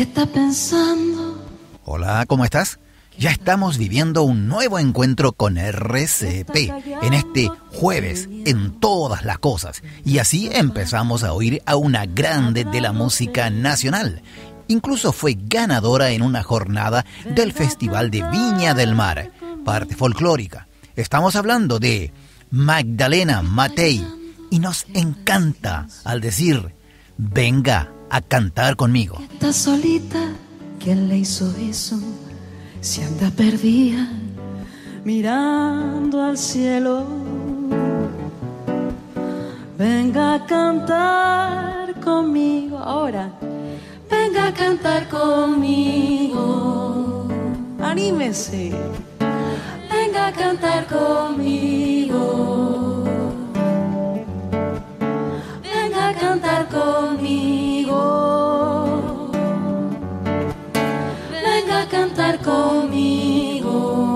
¿Qué está pensando? Hola, ¿cómo estás? Ya estamos viviendo un nuevo encuentro con RCP en este jueves en todas las cosas. Y así empezamos a oír a una grande de la música nacional. Incluso fue ganadora en una jornada del Festival de Viña del Mar, parte folclórica. Estamos hablando de Magdalena Matei y nos encanta al decir, venga a cantar conmigo. Está solita, ¿quién le hizo eso? Si anda perdida, mirando al cielo. Venga a cantar conmigo ahora. Venga a cantar conmigo. Anímese. Venga a cantar conmigo. Venga a cantar conmigo. Conmigo.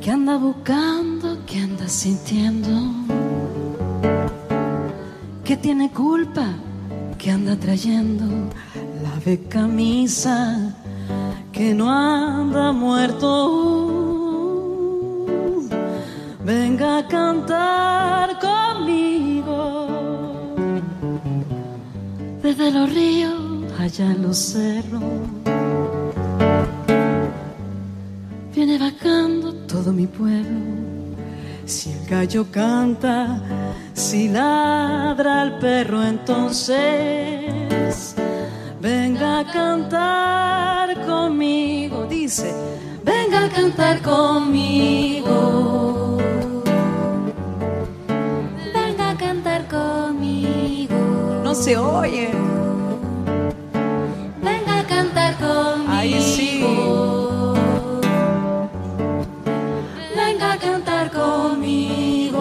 ¿Qué anda buscando? ¿Qué anda sintiendo? ¿Qué tiene culpa? ¿Qué anda trayendo? La de camisa que no anda muerto. Venga a cantar Desde los ríos, allá en los cerros. Viene bajando todo mi pueblo. Si el gallo canta, si ladra el perro, entonces venga a cantar conmigo. Dice, venga a cantar conmigo. No se oye. Venga a cantar conmigo. Ahí sí. Venga a cantar conmigo.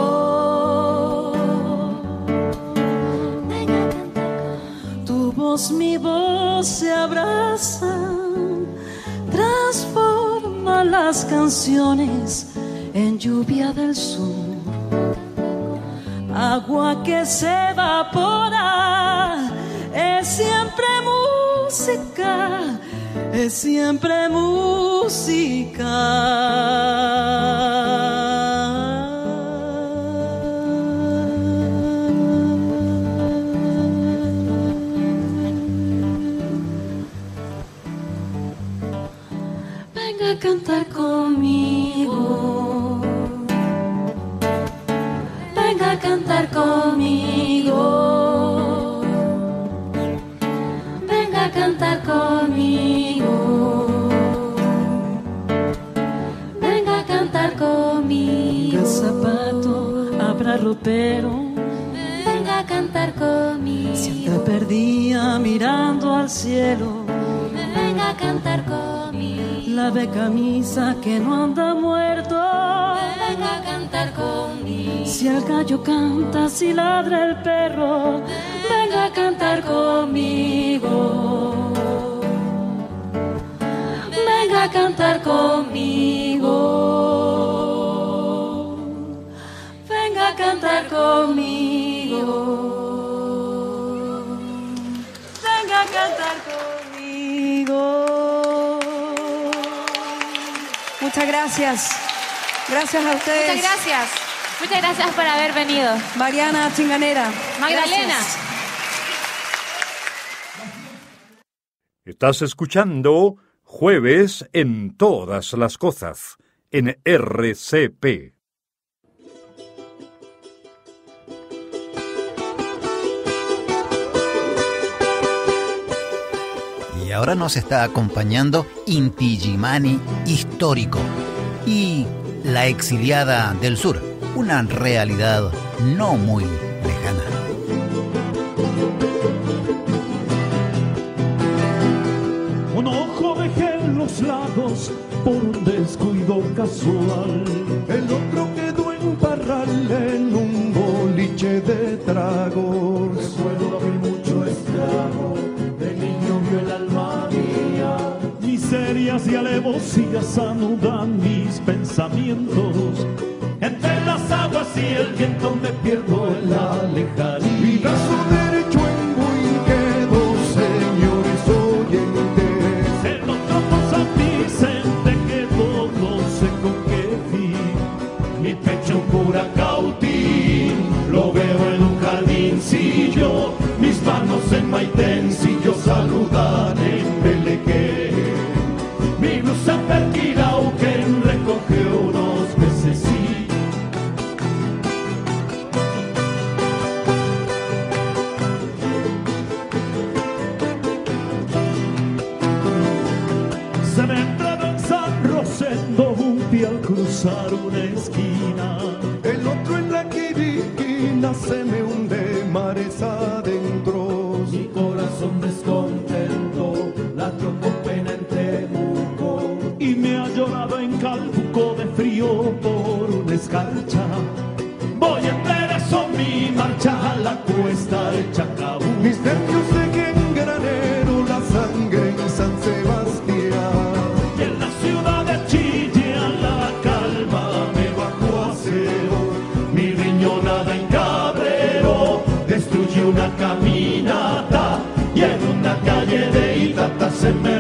Venga a cantar Tu voz, mi voz se abrazan, transforma las canciones en lluvia del sur. Agua que se evapora es siempre música, es siempre música. Cantar conmigo. Venga a cantar conmigo. Venga a cantar conmigo. El zapato abra ropero. Venga a cantar conmigo. Si perdida mirando al cielo. Venga a cantar conmigo. La de camisa que no anda muerto. Venga a cantar conmigo. Si el gallo canta, si ladra el perro. Venga a cantar conmigo. Venga a cantar conmigo. Venga a cantar conmigo. Venga a cantar conmigo. Muchas gracias. Gracias a ustedes. Muchas gracias. Muchas gracias por haber venido. Mariana Chinganera. Magdalena. Gracias. Estás escuchando Jueves en todas las cosas en RCP. Y ahora nos está acompañando Inti Gimani histórico y la exiliada del sur, una realidad no muy lejana. Un ojo dejé en los lagos por un descuido casual. El otro quedó en parral en un boliche de tragos. Recuerdo vi mucho estrago, Miserias y alevosías anudan mis pensamientos. Entre las aguas y el viento me pierdo en la lejanía. calle de Itata se me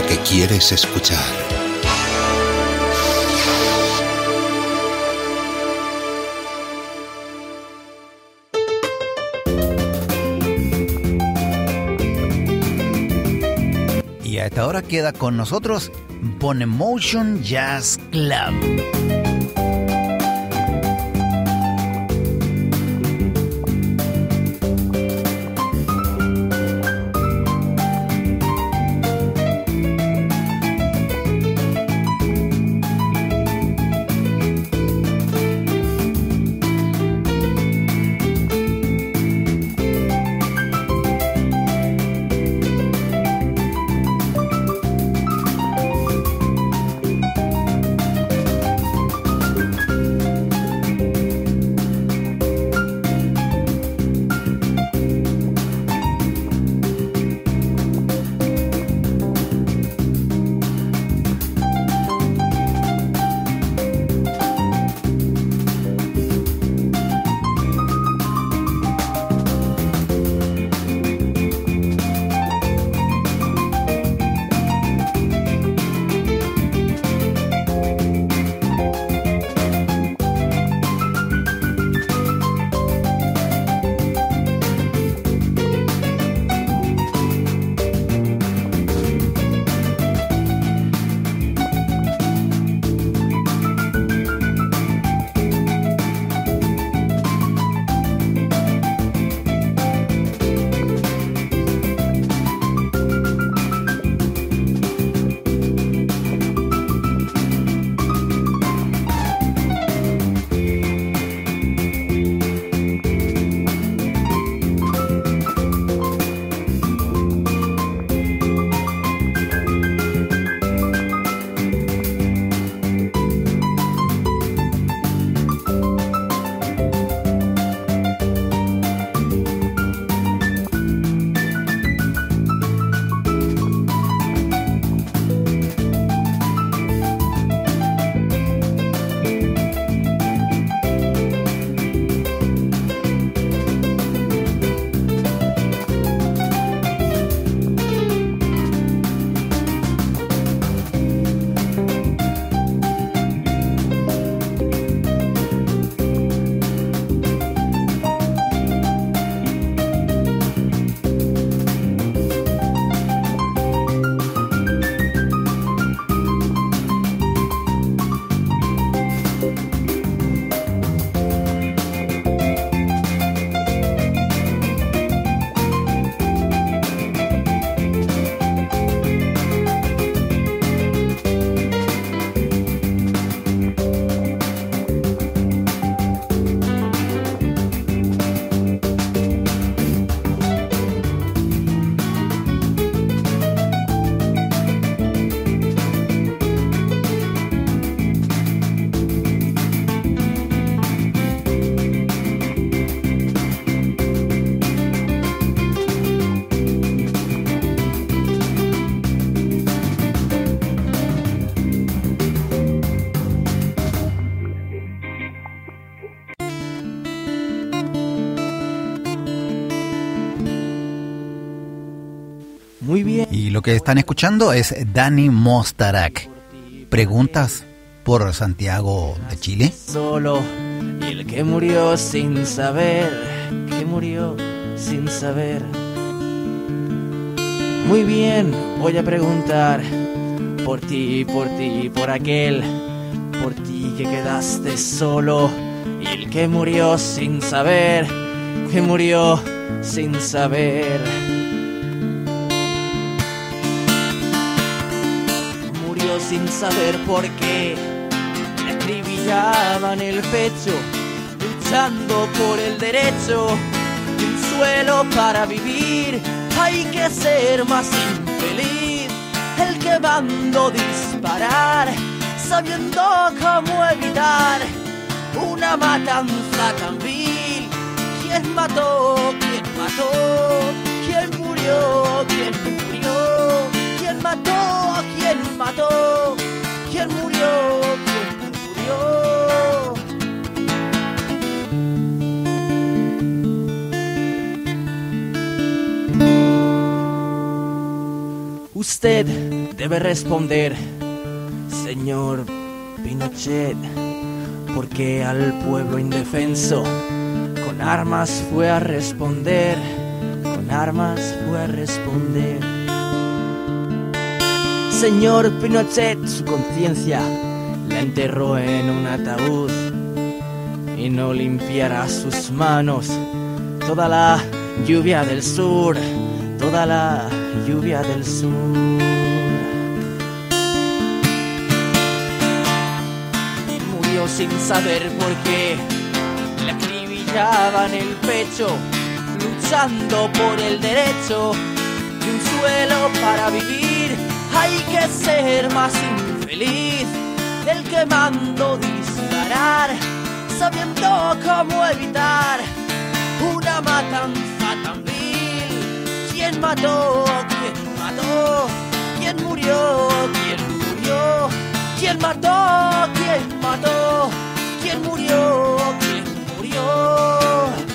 lo que quieres escuchar. Y hasta ahora queda con nosotros Bonemotion Jazz Club. Que están escuchando es Dani Mostarac. ¿Preguntas por Santiago de Chile? Solo el que murió sin saber, que murió sin saber. Muy bien, voy a preguntar por ti, por ti, por aquel, por ti que quedaste solo el que murió sin saber, que murió sin saber. Sin saber por qué le acribillaban el pecho, luchando por el derecho de un suelo para vivir. Hay que ser más infeliz, el que mando disparar, sabiendo cómo evitar una matanza tan vil. ¿Quién mató? ¿Quién mató? ¿Quién murió? ¿Quién murió? ¿Quién mató? ¿Quién mató? ¿Quién murió? ¿Quién murió? Usted debe responder, señor Pinochet, porque al pueblo indefenso con armas fue a responder, con armas fue a responder. Señor Pinochet, su conciencia la enterró en un ataúd y no limpiará sus manos toda la lluvia del sur, toda la lluvia del sur. Murió sin saber por qué le acribillaban el pecho, luchando por el derecho de un suelo para vivir. Hay que ser más infeliz del que mando disparar, sabiendo cómo evitar una matanza tan vil. ¿Quién mató? ¿Quién mató? ¿Quién murió? ¿Quién murió? ¿Quién mató? ¿Quién mató? ¿Quién murió? ¿Quién murió?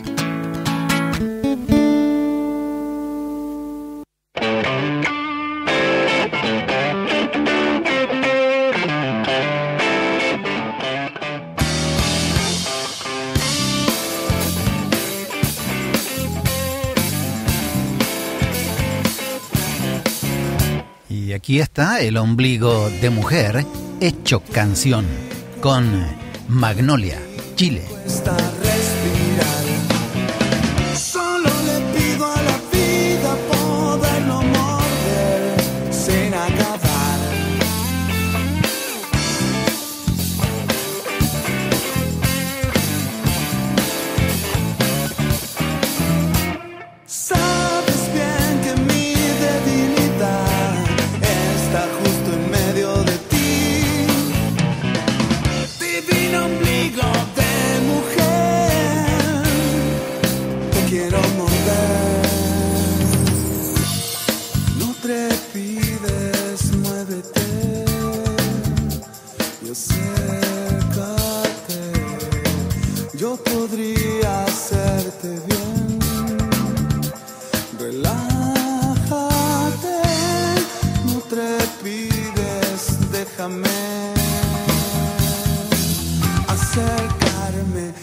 Aquí está el ombligo de mujer hecho canción con Magnolia, Chile. Relájate, no trepides, déjame acercarme.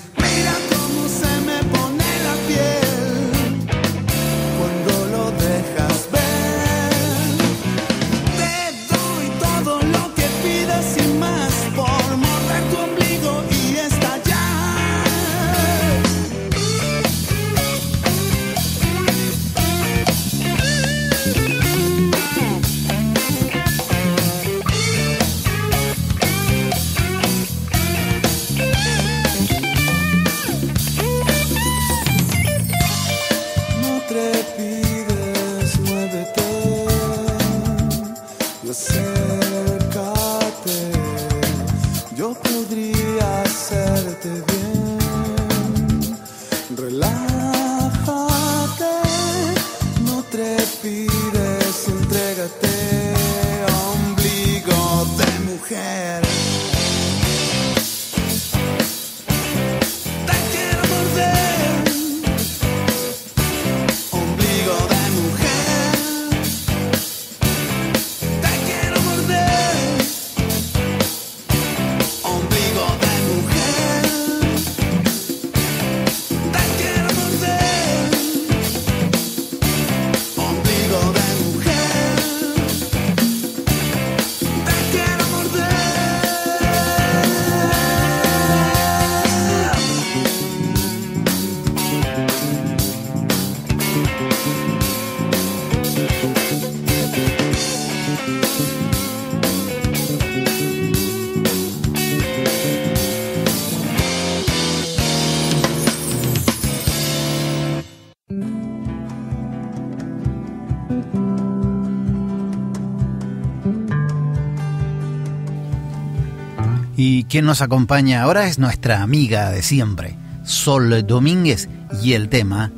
Y quien nos acompaña ahora es nuestra amiga de siempre, Sol Domínguez, y el tema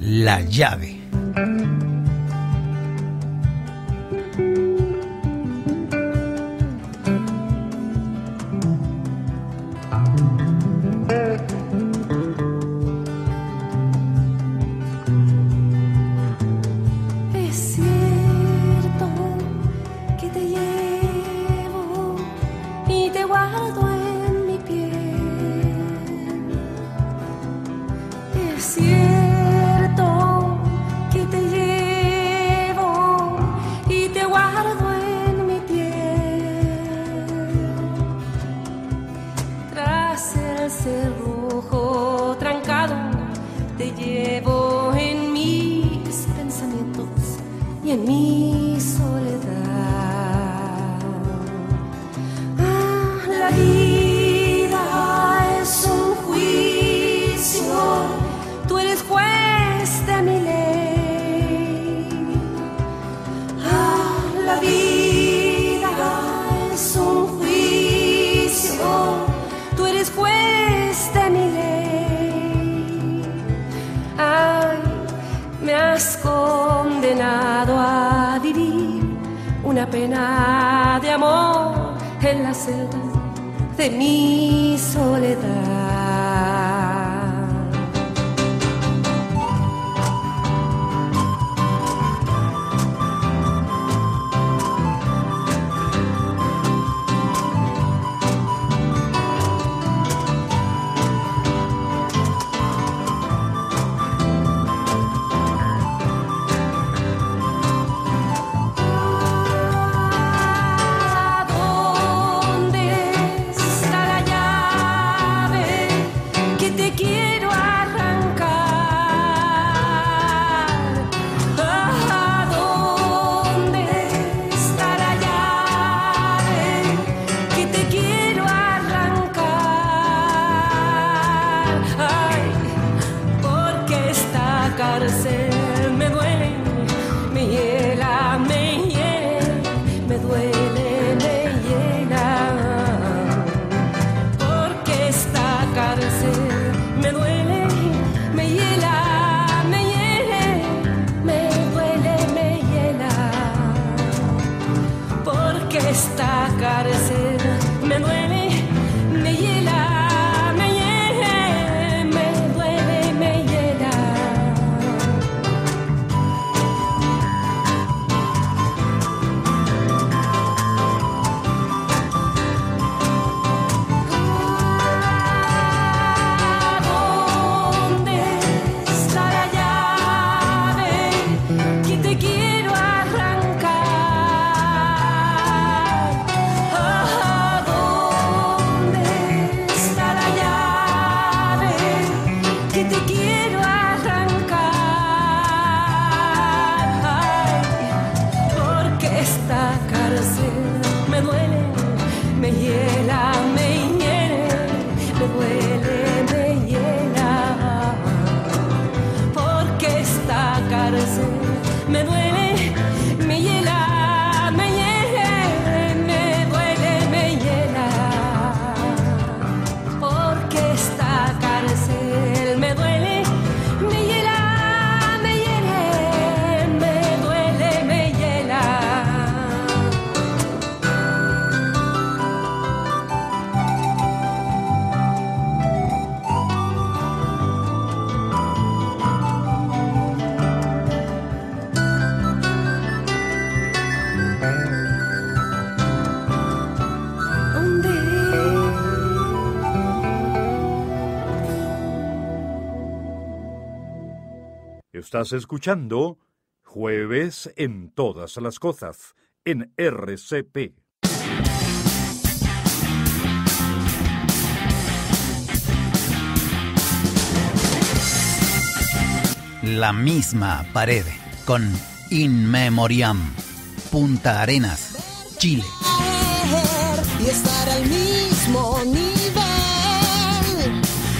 La llave. mi soledad. Estás escuchando Jueves en todas las cosas en RCP. La misma pared con In Memoriam, Punta Arenas, Chile. Y estar al mismo nivel,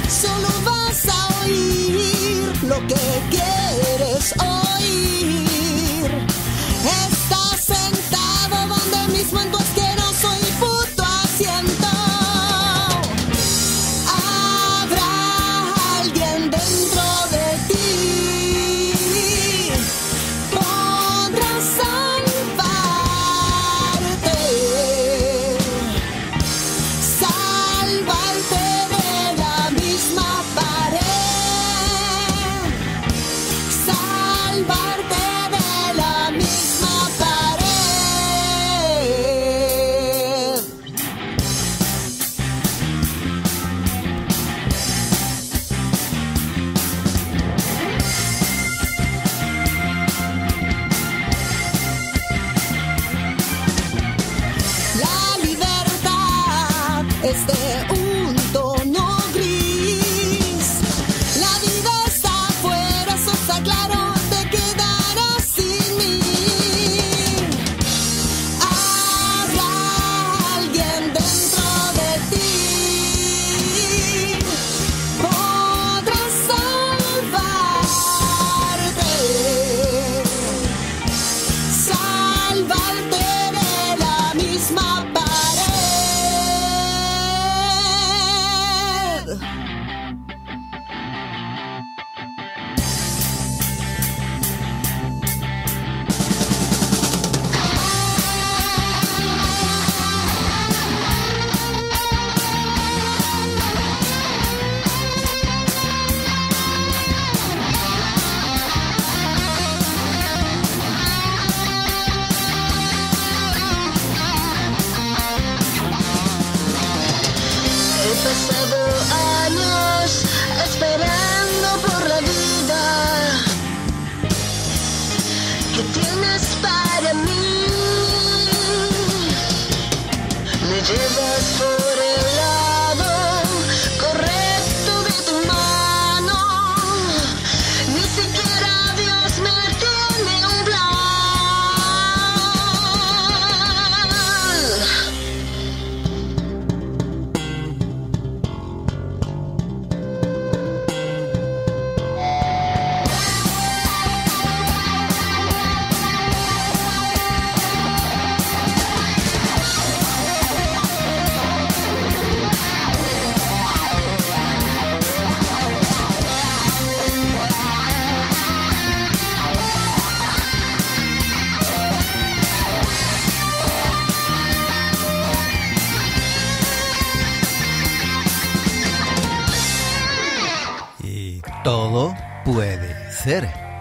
solo vas a oír lo que quieres. Estás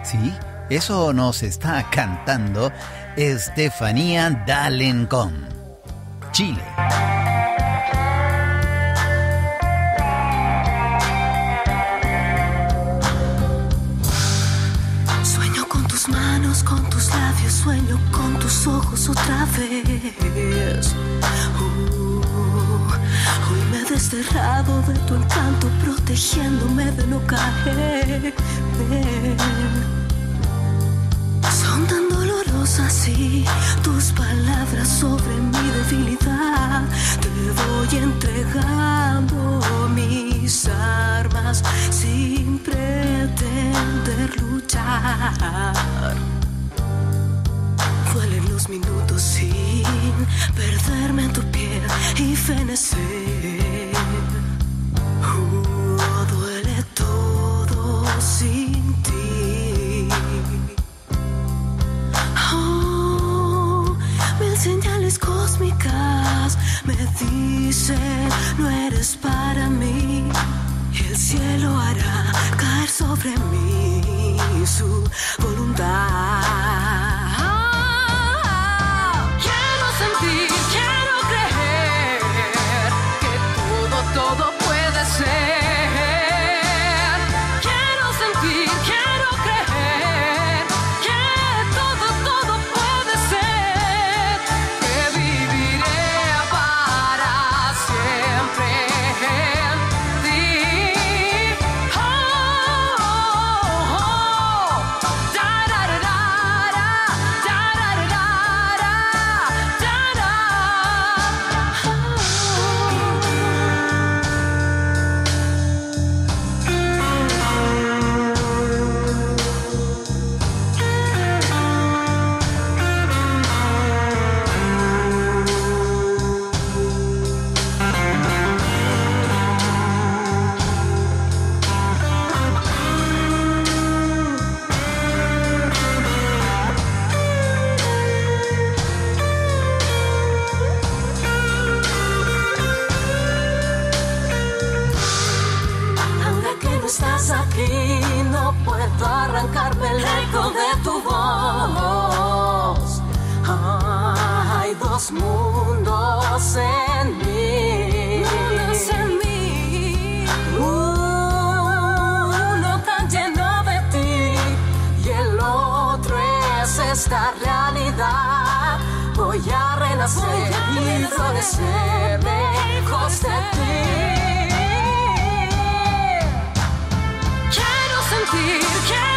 Sí, eso nos está cantando Estefanía Dalencon, Chile. más sin pretender luchar. Vuelen los minutos sin perderme en tu piel y fenecer. cielo hará caer sobre mí su y ti. Quiero sentir, quiero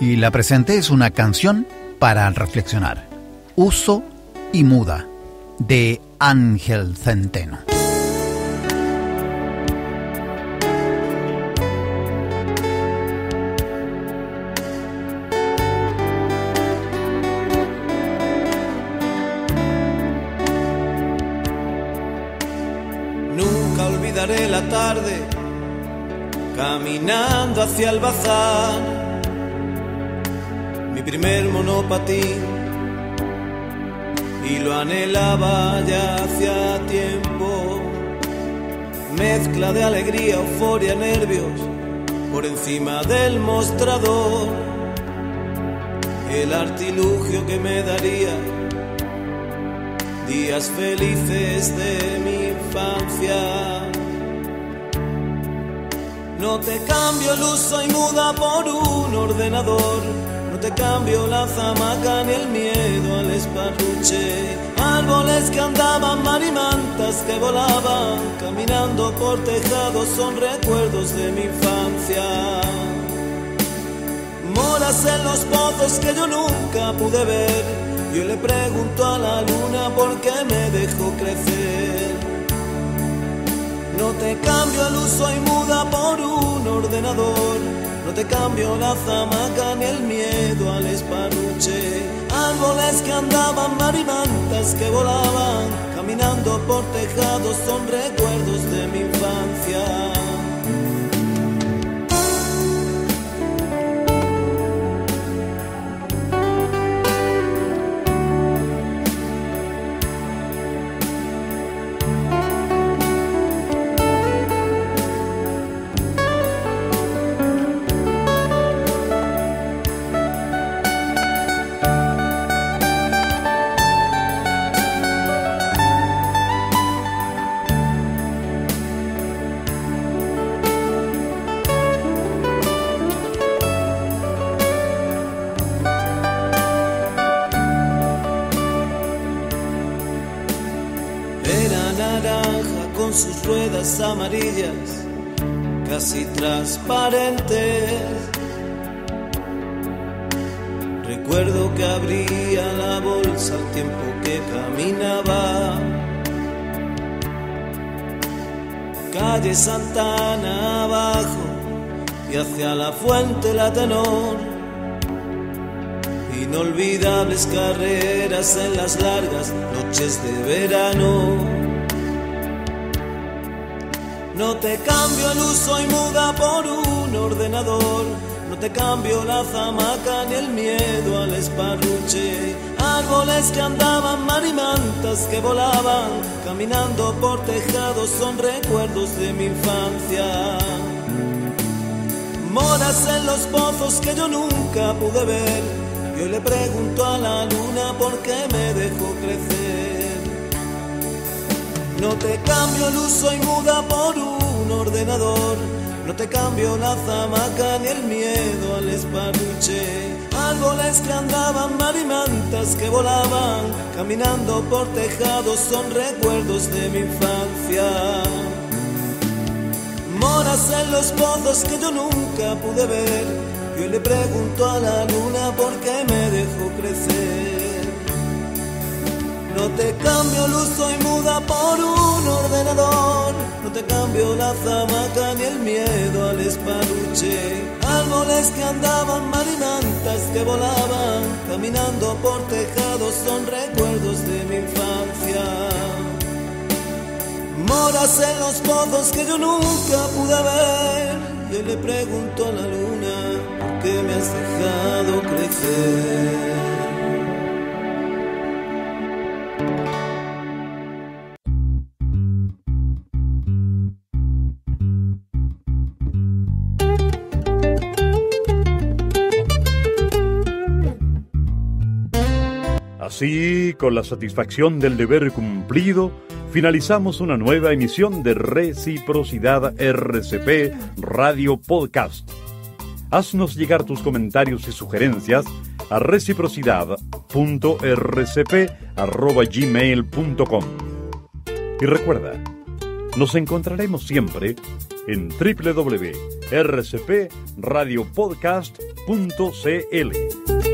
Y la presente es una canción para reflexionar. Uso y muda, de Ángel Centeno. Nunca olvidaré la tarde caminando hacia el bazar. Primer monopatín y lo anhelaba ya hacía tiempo. Mezcla de alegría, euforia, nervios por encima del mostrador. El artilugio que me daría días felices de mi infancia. No te cambio uso y muda por un ordenador. Cambio la zamaca ni el miedo al esparruche. Árboles que andaban, marimantas que volaban, caminando por tejados son recuerdos de mi infancia. Moras en los pozos que yo nunca pude ver. Yo le pregunto a la luna por qué me dejó crecer. No te cambio el uso y muda por un ordenador. No te cambio la zamaca ni el miedo al esparruche. Árboles que andaban, marimantas que volaban, caminando por tejados son recuerdos de mi infancia. Calle Santana abajo y hacia la fuente la tenor. Inolvidables carreras en las largas noches de verano. No te cambio el uso y muda por un ordenador. No te cambio la zamaca ni el miedo al esparruche. Árboles que andaban, marimantas que volaban, caminando por tejados son recuerdos de mi infancia. Moras en los pozos que yo nunca pude ver. Yo le pregunto a la luna por qué me dejó crecer. No te cambio el uso y muda por un ordenador. No te cambio la zamaca ni el miedo al esparruche. Árboles que andaban, marimantas que volaban, caminando por tejados son recuerdos de mi infancia. Moras en los pozos que yo nunca pude ver. Yo le pregunto a la luna por qué me dejó crecer. No te cambio luz, soy muda por un ordenador. No te cambio la zamaca ni el miedo al espaluche. Árboles que andaban, marimantas que volaban, caminando por tejados son recuerdos de mi infancia. Moras en los pozos que yo nunca pude ver. Yo le pregunto a la luna, ¿por qué me has dejado crecer? Así, con la satisfacción del deber cumplido, finalizamos una nueva emisión de Reciprocidad RCP Radio Podcast. Haznos llegar tus comentarios y sugerencias a reciprocidad.rcp.gmail.com Y recuerda, nos encontraremos siempre en www.rcpradiopodcast.cl.